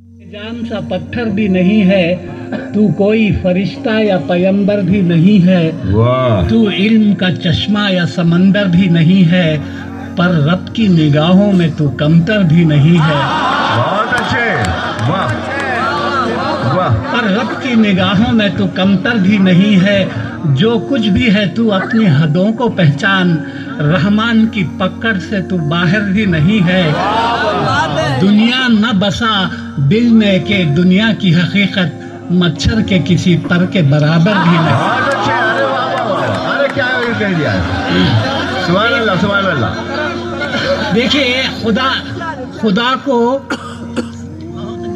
जान सा पत्थर भी नहीं है तू कोई फरिश्ता या पयंबर भी नहीं है। तू इल्म का चश्मा या समंदर भी नहीं है पर रब की निगाहों में तू कमतर भी नहीं है। बहुत अच्छे। वाह। वाह। पर रब की निगाहों में तू कमतर भी नहीं है। जो कुछ भी है तू अपनी हदों को पहचान। रहमान की पकड़ से तू बाहर भी नहीं है। दुनिया न बसा दिल में के दुनिया की हकीकत मच्छर के किसी पर के बराबर भी नहीं। देखिए खुदा खुदा को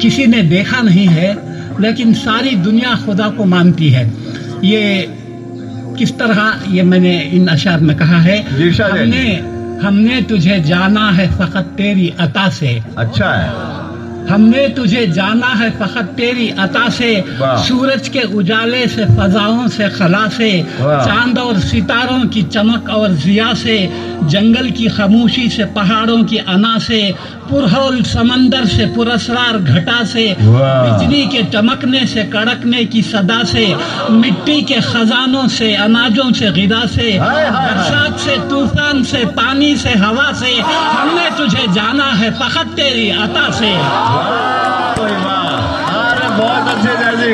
किसी ने देखा नहीं है लेकिन सारी दुनिया खुदा को मानती है। ये किस तरह ये मैंने इन अशार में कहा है। है। हमने हमने तुझे जाना है फकत तेरी अता से। अच्छा है। हमने तुझे जाना है फकत तेरी अता से। सूरज के उजाले से फजाओं से खला से चाँद और सितारों की चमक और जिया से जंगल की खामोशी से पहाड़ों की अना से पुरहौल समंदर से पुरस्रार घटा से बिजली के चमकने से कड़कने की सदा से मिट्टी के खजानों से अनाजों से गिदा से। बरसात से तूफ़ान से पानी से हवा से हमने तुझे जाना है फकत तेरी अता से। कोई बात अरे बहुत अच्छे जैसी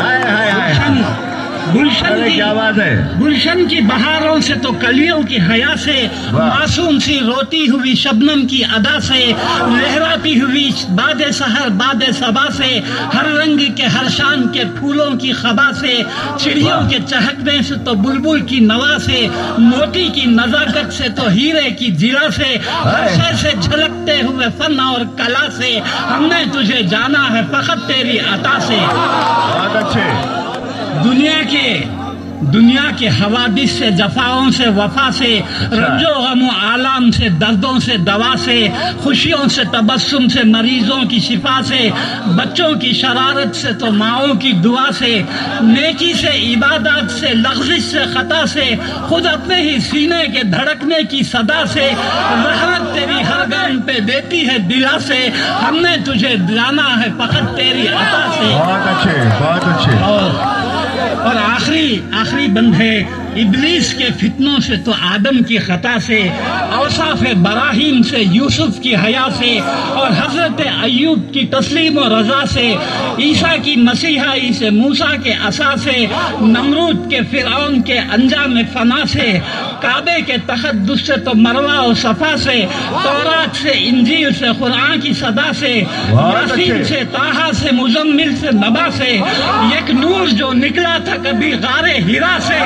हाय हाय हाय। गुलशन की क्या बात है? गुलशन की बहारों से तो कलियों की हया से मासूम सी रोती हुई शबनम की अदा से लहराती हुई बाद सहर बाद सबा से हर रंग के हर शान के फूलों की खबा से चिड़ियों के चहकने से तो बुलबुल की नवा से मोती की नजाकत से तो हीरे की जिला से हर हाय। से झलकते हुए फन और कला से हमने तुझे जाना है फकत तेरी अता से। बहुत अच्छे। दुनिया के दुनिया के हवादिस से जफाओं से वफा से रंजो गमो आलाम से दर्दों से दवा से खुशियों से तबस्सुम से मरीजों की शिफा से बच्चों की शरारत से तो माओं की दुआ से नेकी से इबादत से लफ्जिश से खता से खुद अपने ही सीने के धड़कने की सदा से रहमत तेरी हर गम पे देती है दिला से हमने तुझे जाना है फकत तेरी अता से। बहुत अच्छे बहुत अच्छे। और और आखिरी आखिरी बंद है। इबलीस के फितनों से तो आदम की खता से औसाफ बराहीम से यूसुफ की हया से और हज़रत अयूब की तस्लीम और रजा से ईसा की मसीहाई से मूसा के असा से नमरूद के फिरौन के अंजाम फना से काबे के तखदुस से तो मरवा और सफ़ा से तौरात से इंजील से कुरान की सदा से यासीन से ताहा से मुजम्मिल से नबा से एक नूर जो निकला था कभी गारे हीरा से